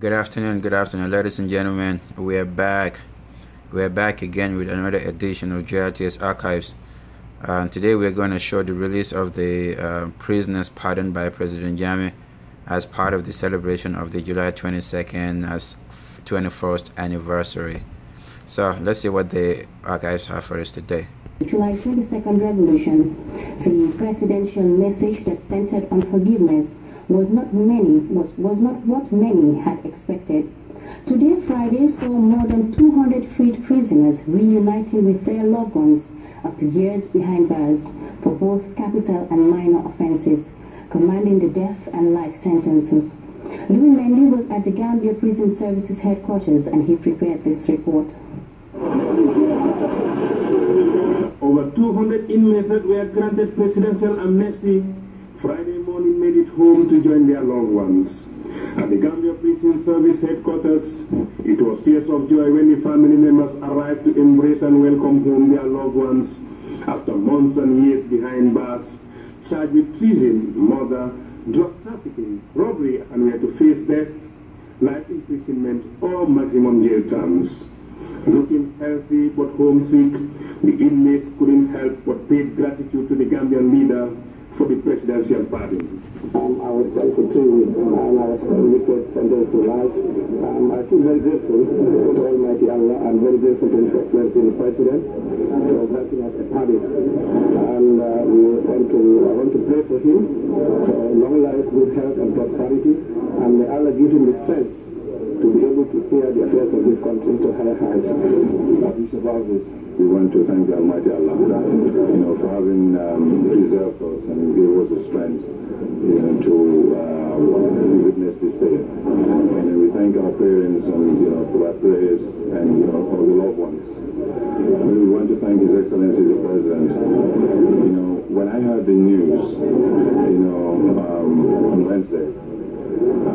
Good afternoon, good afternoon, ladies and gentlemen. We are back. We are back again with another edition of GRTS Archives. Uh, today we are going to show the release of the uh, prisoners pardoned by President Jammeh as part of the celebration of the July 22nd as 21st anniversary. So let's see what the archives have for us today. July 22nd revolution, the presidential message that centered on forgiveness was not many was, was not what many had expected. Today, Friday, saw more than 200 freed prisoners reuniting with their loved ones after years behind bars for both capital and minor offenses, commanding the death and life sentences. Louis Mendy was at the Gambia Prison Services headquarters and he prepared this report. Over 200 inmates were granted presidential amnesty Friday morning made it home to join their loved ones. At the Gambia Prison Service headquarters, it was tears of joy when the family members arrived to embrace and welcome home their loved ones after months and years behind bars, charged with treason, murder, drug trafficking, robbery, and were to face death, life imprisonment, or maximum jail terms. Looking healthy but homesick, the inmates couldn't help but pay gratitude to the Gambian leader for the presidential pardon. Um, I was tried for treason and I was convicted, sentenced to life. Um, I feel very grateful to Almighty Allah and very grateful to His Excellency the President for granting us a pardon. And uh, we want to, I want to pray for him for long life, good health and prosperity. And may Allah give him the strength to be able to steer the affairs of this country to higher heights. Of this, we want to thank the Almighty Allah, you know, for having um, preserved us and gave us the strength, you know, to uh, witness this day. And we thank our parents and you know for our prayers and you know for the loved ones. And we want to thank His Excellency the President. You know, when I heard the news, you know, um, on Wednesday.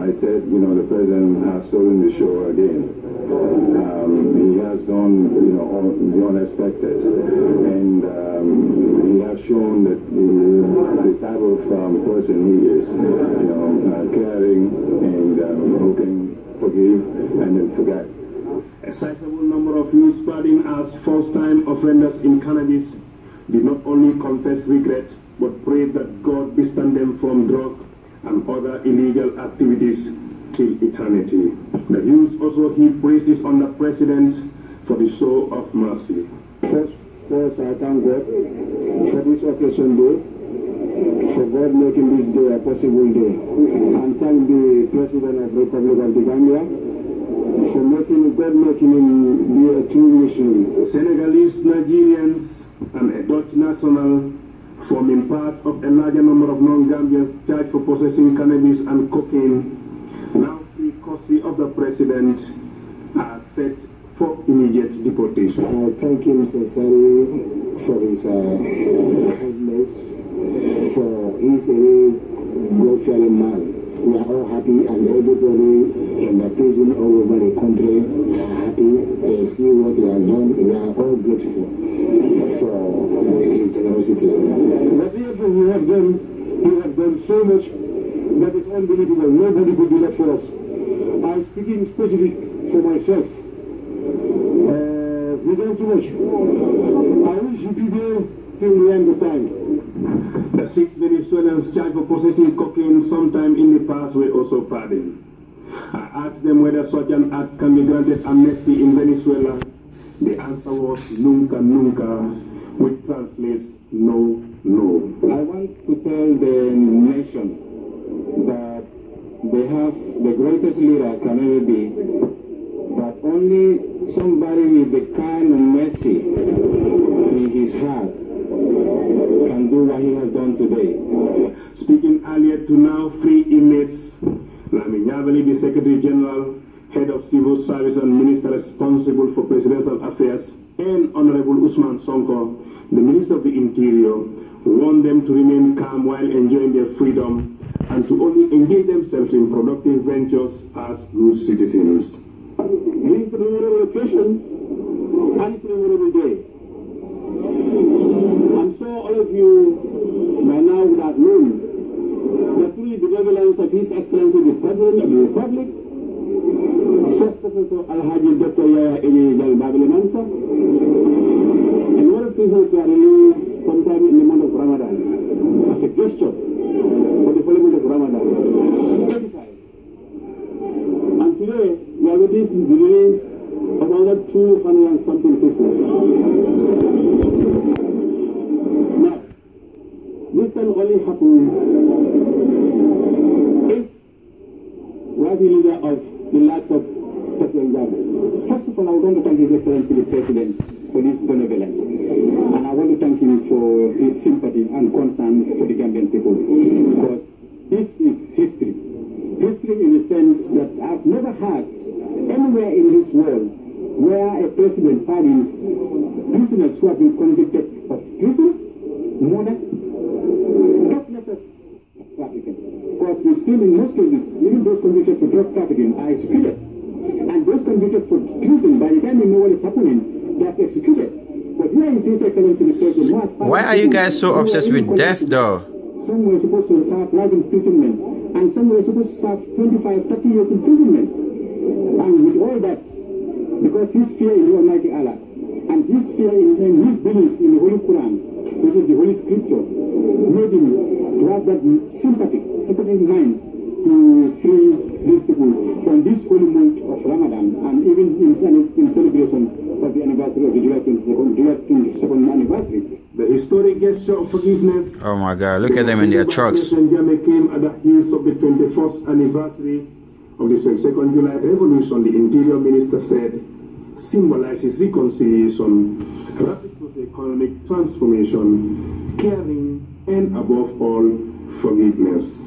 I said, you know, the president has stolen the show again. Um, he has done, you know, the unexpected, and um, he has shown that the, the type of um, person he is, you know, uh, caring and um, who can forgive and then forget. A sizable number of youths pardoned as first-time offenders in cannabis did not only confess regret, but prayed that God bestand them from drug and other illegal activities till eternity. The youth also heap praises on the president for the show of mercy. First, first I thank God for this occasion day, for God making this day a possible day. And thank the President of the Republic of the Gambia for making God making him be a true missionary. Senegalese, Nigerians, and a Dutch national forming part of a larger number of non-Gambians charged for possessing cannabis and cocaine, now free custody of the president, are set for immediate deportation. I thank him sincerely for his uh, kindness, for he's a God-fearing man. We are all happy and everybody in the prison all over the country are happy. They see what he has done. We are all grateful for his generosity. Whatever he has done, he has done so much that is unbelievable. Nobody could do that for us. I'm speaking specific for myself. Uh, we done too much. I wish he be there till the end of time. The six Venezuelans charged for possessing cocaine sometime in the past were also pardoned. I asked them whether such an act can be granted amnesty in Venezuela. The answer was nunca, nunca, which translates no, no. I want to tell the nation that they have the greatest leader can ever be, that only somebody with the kind of mercy in his heart can do what he has done today. Speaking earlier to now free inmates, Lami Nyabally, the Secretary General, Head of Civil Service and Minister responsible for Presidential Affairs, and Honorable Ousman Sonko, the Minister of the Interior, warned them to remain calm while enjoying their freedom and to only engage themselves in productive ventures as good citizens. Live for the memorable occasion and it's a memorable day. I'm sure all of you by now would have His Excellency the President of the Republic Chef Professor Alhaji Dr. Yaya Eji Jal Babile Mansa, and one of prisoners were released sometime in the month of Ramadan as a gesture for the following of Ramadan. 85. And today, we are witnessing the release of another 200 and something prisoners. Now, this can only happen the leader of the likes of President Jammeh. First of all, I want to thank His Excellency the President for this benevolence. And I want to thank him for his sympathy and concern for the Gambian people. Because this is history. History in the sense that I've never heard anywhere in this world where a president pardons prisoners who have been convicted of treason, murder, talk less of trafficking. Because we've seen in most cases, even those convicted for drug trafficking are executed. And those convicted for treason, by the time you know what is happening, they are executed. But here is His Excellency the who Why are you guys so obsessed with death, though? Some were supposed to serve life imprisonment, and some were supposed to serve 25, 30 years imprisonment. And with all that, because his fear in the Almighty Allah, and his fear in, in his belief in the Holy Quran, which is the Holy Scripture, made him to have that sympathy, sympathetic mind to free these people on this holy month of Ramadan, and even in, in celebration of the anniversary of the July 22nd, July 22nd anniversary. The historic gesture of forgiveness. Oh my God! Look at them in their trucks. Came at the heels of the 21st anniversary of the 22nd July Revolution. The Interior Minister said symbolizes reconciliation, rapid socio-economic transformation, caring, and above all, forgiveness.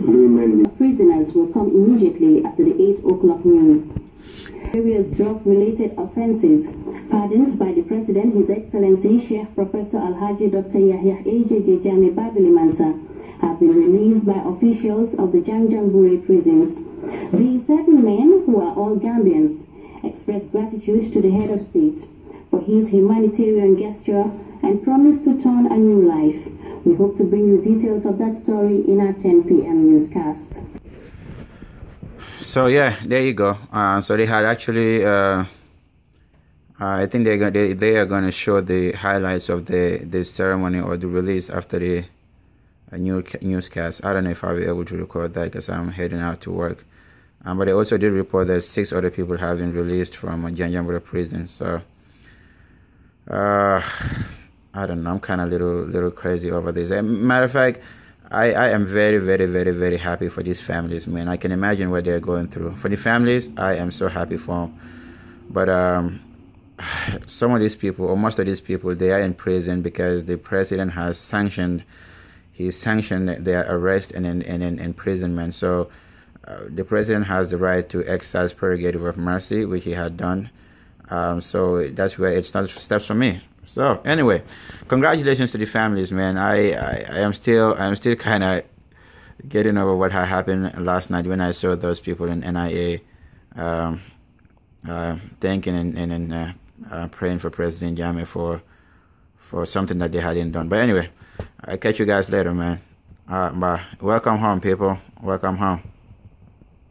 Prisoners will come immediately after the 8 o'clock news. Various drug-related offences pardoned by the President, His Excellency Sheikh Professor Alhaji Dr. Yahya AJJ Jammeh Babili Mansa, have been released by officials of the Janjanbureh prisons. The seven men, who are all Gambians, expressed gratitude to the head of state for his humanitarian gesture and promised to turn a new life. We hope to bring you details of that story in our 10 p.m. newscast. So yeah, there you go. Uh, so they had actually, uh, I think they're they they are going to show the highlights of the the ceremony or the release after the new newscast. I don't know if I'll be able to record that because I'm heading out to work. Um, but they also did report that six other people have been released from Janjanbureh prison. So, uh, I don't know. I'm kind of little little crazy over this. matter of fact, I, I am very very very very happy for these families, man. I can imagine what they're going through. For the families, I am so happy for them. But um, some of these people, or most of these people, they are in prison because the president has sanctioned, he sanctioned their arrest and, and, and, and imprisonment. So uh, the president has the right to exercise prerogative of mercy, which he had done. Um, so that's where it starts steps for me. So anyway, congratulations to the families, man. I I, I am still I'm still kind of getting over what had happened last night when I saw those people in NIA, um, uh, thanking and and, uh, uh, praying for President Jammeh for for something that they hadn't done. But anyway, I'll catch you guys later, man. Right, bye. Welcome home, people. Welcome home.